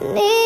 need